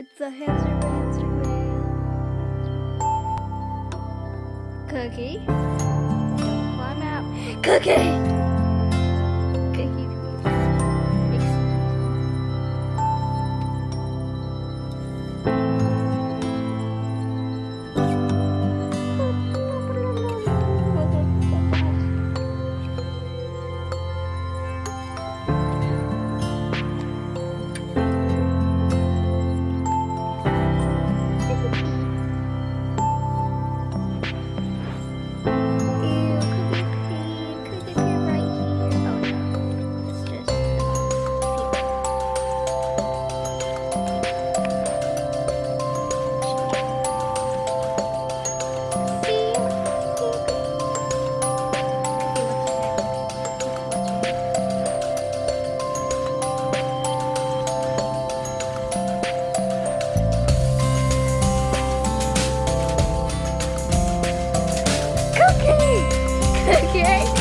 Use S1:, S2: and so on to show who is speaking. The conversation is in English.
S1: It's a hamster hamster wheel. Cookie. Climb out. Cookie! Okay.